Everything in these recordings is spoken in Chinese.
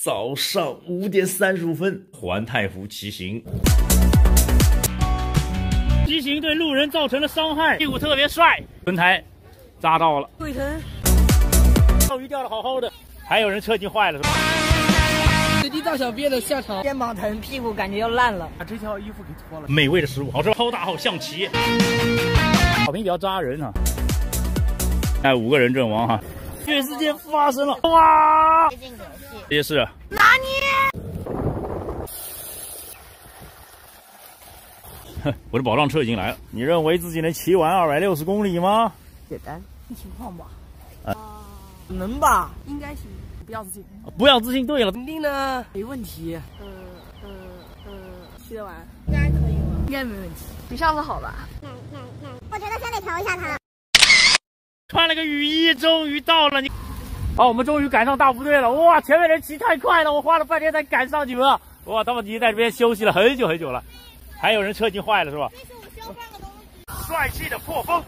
早上五点三十五分，环太湖骑行。骑行对路人造成了伤害，屁股特别帅，轮胎扎到了，腿疼，钓鱼钓的好好的，还有人车已经坏了是吧？随地大小便的下场，肩膀疼，屁股感觉要烂了，把这条衣服给脱了。美味的食物，好吃，超大号象棋，草坪比较扎人啊。哎，五个人阵亡哈，血世界发生了，哇！这些是拿捏。我的保障车已经来了，你认为自己能骑完二百六十公里吗？简单，看情况吧。啊，能吧？应该行。不要自信，不要自信。对了，肯定呢，没问题。呃呃呃，骑得完，应该可以吧？应该没问题，比上次好吧？嗯嗯嗯，我觉得先得调一下它。穿了个雨衣，终于到了你。好，我们终于赶上大部队了。哇，前面人骑太快了，我花了半天才赶上你们。哇，他们已经在这边休息了很久很久了。还有人车已经坏了是吧？这是我需要换个东西。帅气的破风，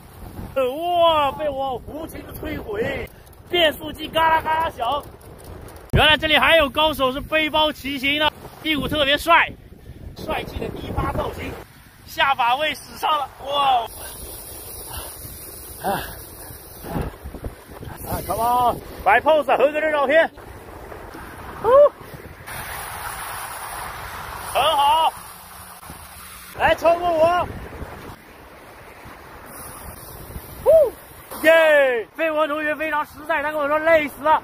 哇，被我无情的摧毁，变速器嘎啦嘎啦响。原来这里还有高手是背包骑行的，屁股特别帅，帅气的泥巴造型，下把位使上了，哇！啊啊，come on，摆 pose，合格的照片，哦，很好，来超过我，呼，耶！飞文同学非常实在，他跟我说累死了。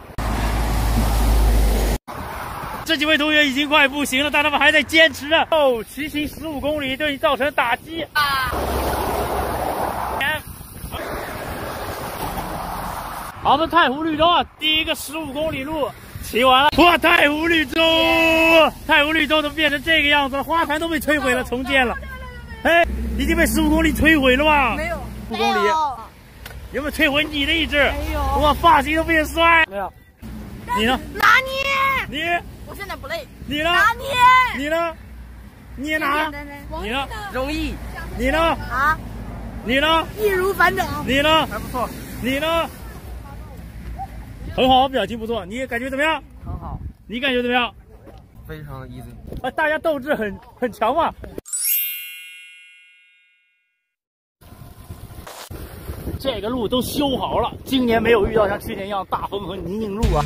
这几位同学已经快不行了，但他们还在坚持着。哦，骑行十五公里对你造成打击啊！好，我们太湖绿洲啊，第一个十五公里路骑完了。哇，太湖绿洲，太湖绿洲怎么变成这个样子了？花坛都被摧毁了，重建了。哎，已经被十五公里摧毁了吧？没有，五公里。有没有摧毁你的意志？没有。哇，发型都变帅。没有。你呢？拿捏。你。我现在不累。你呢？拿捏。你呢？捏哪？你呢？容易。你呢？啊？你呢？易如反掌。你呢？还不错。你呢？很好，表情不错。你感觉怎么样？很好。你感觉怎么样？非常的 easy。啊，大家斗志很很强嘛。这个路都修好了，今年没有遇到像去年一样大风和泥泞路啊。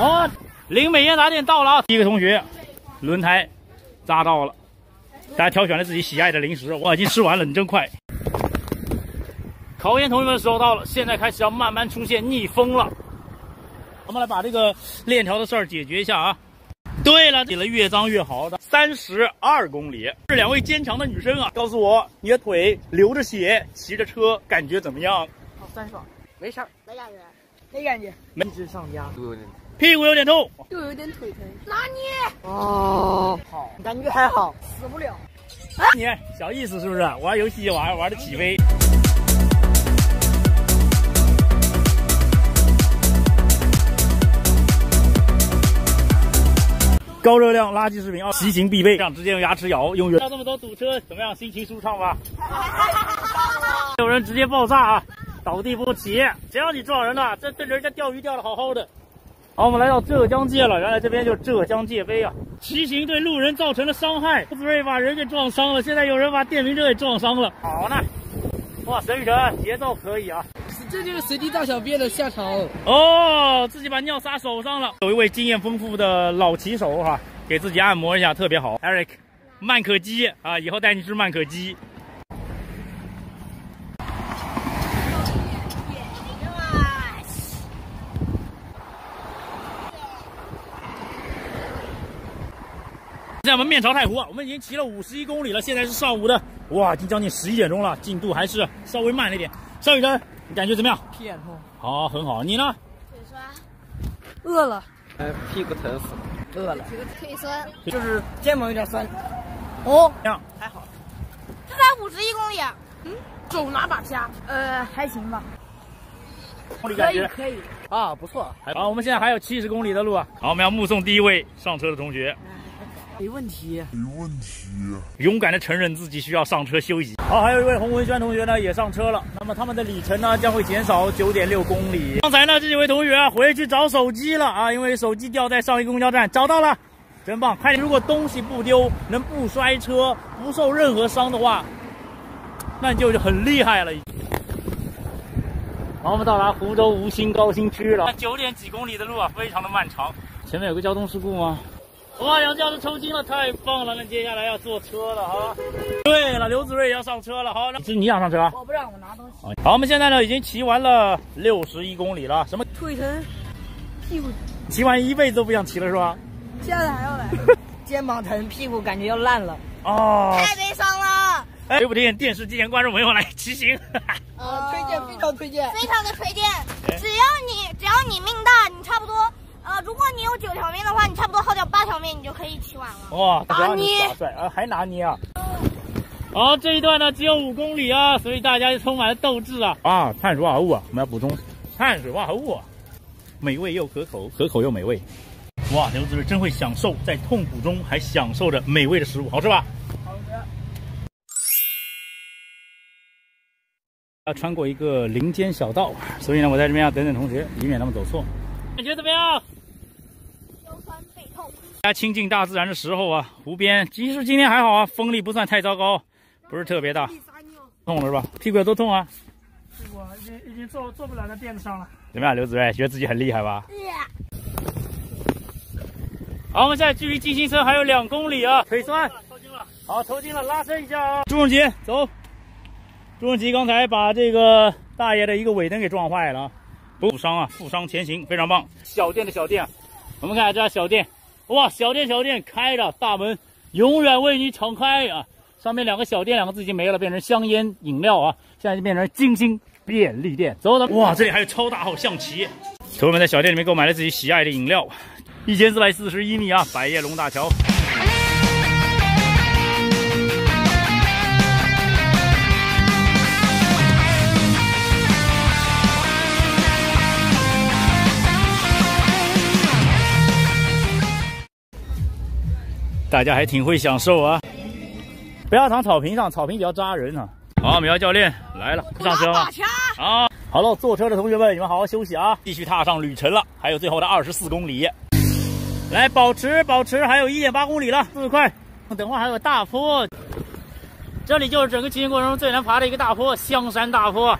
哦，林美烟打点到了啊！第一个同学，轮胎扎到了，大家挑选了自己喜爱的零食，我已经吃完了，你真快。考验同学们的时候到了，现在开始要慢慢出现逆风了。我们来把这个链条的事儿解决一下啊。对了，写了越脏越好的三十二公里，这两位坚强的女生啊，告诉我你的腿流着血，骑着车感觉怎么样？好酸爽，没事儿，没感觉，没感觉，没一直上压，都有点，屁股有点痛，又有点腿疼。拿捏。哦，好，感觉还好，死不了。你小意思是不是？玩游戏玩玩的起飞。高热量垃圾食品啊，骑行必备，这样直接用牙齿咬，用远。到这么多堵车，怎么样？心情舒畅吧？有人直接爆炸啊，倒地不起，谁让你撞人了？这这人家钓鱼钓的好好的。好，我们来到浙江界了，原来这边就是浙江界碑啊。骑行对路人造成了伤害，斯瑞把人给撞伤了，现在有人把电瓶车给撞伤了。好呢，哇，沈雨辰节奏可以啊。这就是随地大小便的下场哦！自己把尿撒手上了。有一位经验丰富的老骑手哈，给自己按摩一下，特别好。Eric，曼可鸡啊，以后带你吃曼可鸡。现在我们面朝太湖啊，我们已经骑了五十一公里了，现在是上午的，哇，已经将近十一点钟了，进度还是稍微慢了一点。邵雨辰，你感觉怎么样？屁眼痛。好，很好。你呢？腿酸。饿了。呃，屁股疼死了。饿了。腿酸。就是肩膀有点酸。哦，这样还好。这才五十一公里。嗯，手拿把掐。呃，还行吧。公里感觉可以，啊，不错。好，我们现在还有七十公里的路啊。好，我们要目送第一位上车的同学。没问题。没问题勇敢的承认自己需要上车休息。好，还有一位洪文轩同学呢也上车了。那么他们的里程呢将会减少九点六公里。刚才呢这几位同学啊回去找手机了啊，因为手机掉在上一个公交站，找到了，真棒！快点，如果东西不丢，能不摔车，不受任何伤的话，那你就很厉害了。好，我们到达湖州吴兴高新区了，九点几公里的路啊，非常的漫长。前面有个交通事故吗？哇，杨教授抽筋了，太棒了！那接下来要坐车了哈。对了，刘子睿也要上车了。好，是你想上车啊？我不让我拿东西。好，我们现在呢已经骑完了六十一公里了。什么？腿疼，屁股，骑完一辈子都不想骑了是吧？现在还要来。肩膀疼，屁股感觉要烂了。哦，太悲伤了，哎，说不推荐电视机前观众朋友来骑行？呃，推荐，非常推荐。非常的推荐。只要你只要你命大，你差不多呃，如果你有九条命的话，你差不多耗掉八条命，你就可以骑完了。哇，拿捏帅啊，还拿捏啊！好，这一段呢只有五公里啊，所以大家就充满了斗志啊！啊，碳水化合物啊，我们要补充碳水化合物，啊，美味又可口，可口又美味。哇，刘子睿真会享受在痛苦中还享受着美味的食物，好吃吧？好的。要穿过一个林间小道，所以呢，我在这边要等等同学，以免他们走错。感觉怎么样？大家亲近大自然的时候啊，湖边其实今天还好啊，风力不算太糟糕，不是特别大。痛了是吧？屁股有多痛啊？屁股已经已经坐坐不了在垫子上了。怎么样，刘子睿，觉得自己很厉害吧？好，我们现在距离金星村还有两公里啊，腿酸，抽筋了。好，抽筋了，拉伸一下啊。朱永吉，走。朱永吉刚才把这个大爷的一个尾灯给撞坏了，不负伤啊，负伤前行，非常棒。小店的小店，我们看这家小店，哇，小店小店开着，大门永远为你敞开啊。上面两个小店两个字已经没了，变成香烟饮料啊，现在就变成金星便利店。走走，哇，这里还有超大号象棋。同学们在小店里面购买了自己喜爱的饮料。一千四百四十一米啊，百叶龙大桥。大家还挺会享受啊！不要躺草坪上，草坪比较扎人啊。好，苗教练来了，上车吗？好，好了，坐车的同学们，你们好好休息啊，继续踏上旅程了，还有最后的二十四公里。来，保持，保持，还有一点八公里了，速度快。等会还有大坡，这里就是整个骑行过程中最难爬的一个大坡——香山大坡。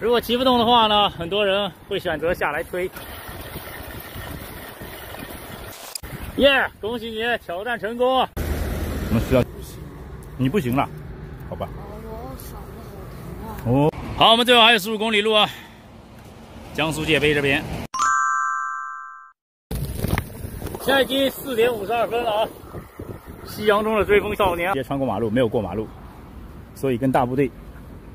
如果骑不动的话呢，很多人会选择下来推。耶，恭喜你挑战成功！我们需要，你不行了，好吧？我嗓子好疼啊！哦，好，我们最后还有十五公里路啊，江苏界碑这边。现在已经四点五十二分了啊！夕阳中的追风少年也穿过马路，没有过马路，所以跟大部队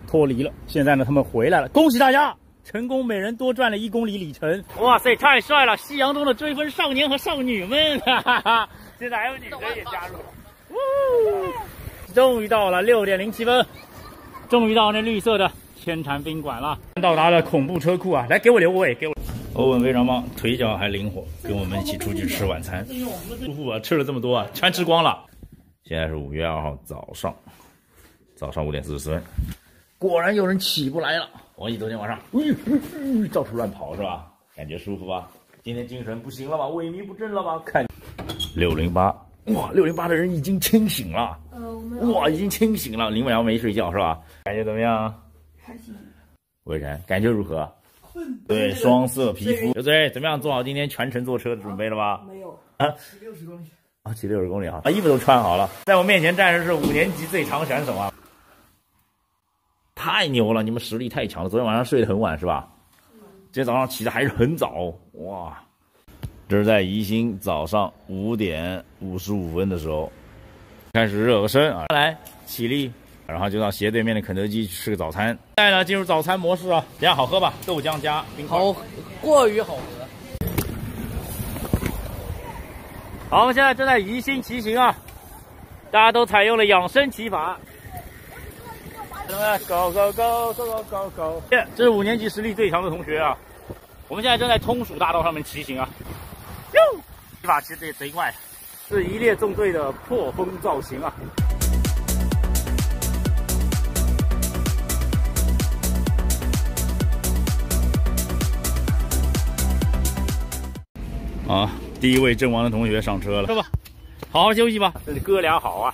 脱离了。现在呢，他们回来了，恭喜大家成功，每人多赚了一公里里程。哇塞，太帅了！夕阳中的追风少年和少女们，哈哈哈！现在还有女生也加入了。呜！终于到了六点零七分，终于到那绿色的天坛宾馆了。到达了恐怖车库啊！来，给我留个位，给我。欧文非常棒，腿脚还灵活，跟我们一起出去吃晚餐。舒服啊，吃了这么多啊，全吃光了。现在是五月二号早上，早上五点四十四分，果然有人起不来了。王毅昨天晚上，到处乱跑是吧？感觉舒服吧？今天精神不行了吧？萎靡不振了吧？看六零八，哇，六零八的人已经清醒了。呃，哇，已经清醒了。林伟阳没睡觉是吧？感觉怎么样？还行。魏晨，感觉如何？对，双色皮肤，刘嘴怎么样？做好今天全程坐车的准备了吧？没有啊，骑六十公里啊，骑六十公里啊，把衣服都穿好了。在我面前站着是五年级最强选手啊，太牛了！你们实力太强了。昨天晚上睡得很晚是吧？今天早上起的还是很早哇。这是在宜兴早上五点五十五分的时候开始热个身啊，来起立。然后就到斜对面的肯德基去吃个早餐。现在呢，进入早餐模式啊，这样好喝吧？豆浆加冰块。好，过于好喝。好，我们现在正在宜兴骑行啊，大家都采用了养生骑法。什么？Go go go go go go go！这是五年级实力最强的同学啊，我们现在正在通蜀大道上面骑行啊，哟，这把骑的也贼快，是一列纵队的破风造型啊。啊，第一位阵亡的同学上车了，是吧？好好休息吧，这里哥俩好啊！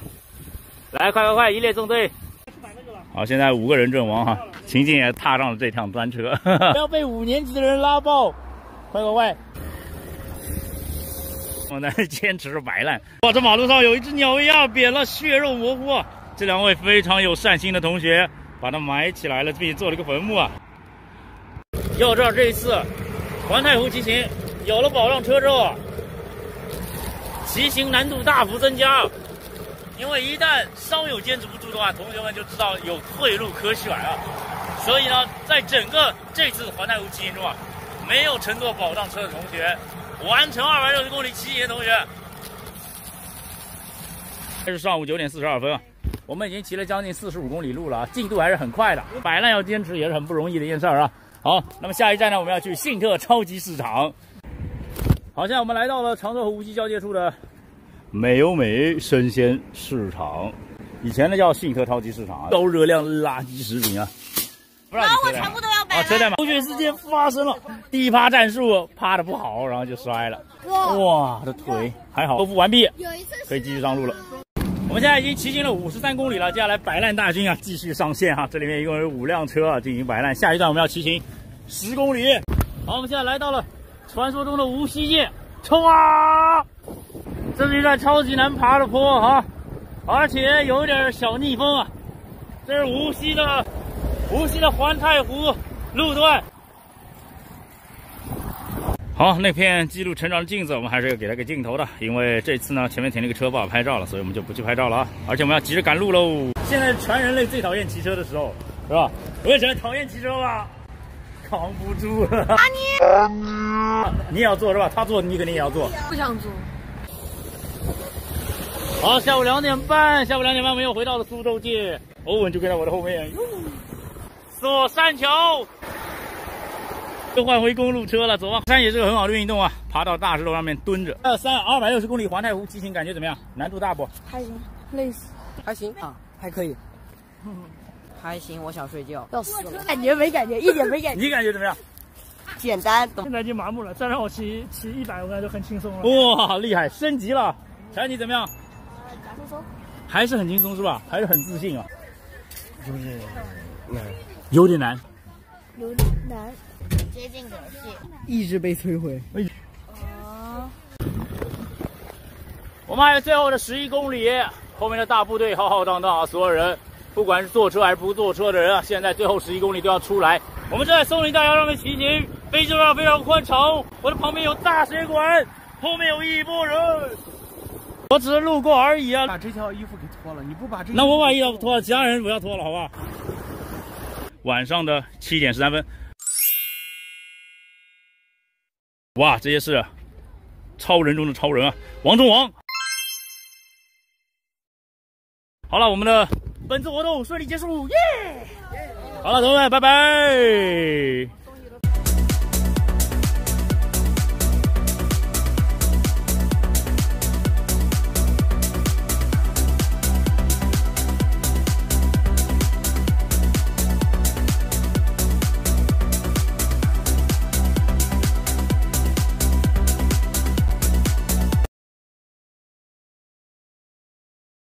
来，快快快，一列纵队。好，现在五个人阵亡哈，秦晋也踏上了这趟专车，不 要被五年级的人拉爆！快快快！我们在坚持着摆烂。哇，这马路上有一只鸟一样扁了，血肉模糊啊！这两位非常有善心的同学把它埋起来了，并且做了一个坟墓啊。要知道这一次环太湖骑行有了保障车之后啊，骑行难度大幅增加。因为一旦稍有坚持不住的话，同学们就知道有退路可选啊。所以呢，在整个这次环太湖骑行中啊，没有乘坐保障车的同学，完成二百六十公里骑行的同学，这是上午九点四十二分啊，我们已经骑了将近四十五公里路了啊，进度还是很快的。摆烂要坚持也是很不容易的一件事儿啊。好，那么下一站呢，我们要去信特超级市场。好，现在我们来到了常州和无锡交界处的。美优美生鲜市场，以前呢叫信特超级市场，高热量垃圾食品啊！啊我全部都要摆。车代码。同学事件发生了第一趴战术，趴的不好，然后就摔了。哇，这腿还好，修复完毕，可以继续上路了。我们现在已经骑行了五十三公里了，接下来摆烂大军啊继续上线哈。这里面一共有五辆车啊进行摆烂，下一段我们要骑行十公里。好，我们现在来到了传说中的无锡界，冲啊！这是一段超级难爬的坡啊，而且有点小逆风啊。这是无锡的无锡的环太湖路段。好，那片记录成长的镜子，我们还是要给它个镜头的，因为这次呢，前面停了一个车不好拍照了，所以我们就不去拍照了啊。而且我们要急着赶路喽。现在全人类最讨厌骑车的时候，是吧？为什么讨厌骑车吧？扛不住了。阿尼，你也要坐是吧？他坐，你肯定也要坐。不想做。好，下午两点半，下午两点半，我们又回到了苏州界。欧文就跟在我的后面。锁山桥，又换回公路车了，走吧。山也是个很好的运动啊，爬到大石头上面蹲着。二三二百六十公里环太湖骑行，感觉怎么样？难度大不？还行，累死。还行啊，还可以。还行，我想睡觉。要死了。感觉没感觉，一点没感觉。你感觉怎么样？简单。现在已经麻木了，再让我骑骑一百，我感觉就很轻松了。哇，厉害，升级了。瞧你怎么样？还是很轻松是吧？还是很自信啊？就是难，有点难，有点难，接近可戏，意志被摧毁。啊！我们还有最后的十一公里，后面的大部队浩浩荡荡啊！所有人，不管是坐车还是不坐车的人啊，现在最后十一公里都要出来。我们正在松林大桥上面骑行，非常非常宽敞。我的旁边有大水管，后面有一波人。我只是路过而已啊！把这条衣服给脱了，你不把这……那我把衣服脱了，其他人不要脱了，好不好？晚上的七点十三分，哇，这些是超人中的超人啊，王中王！好了，我们的本次活动顺利结束，耶！好了，同学们，拜拜。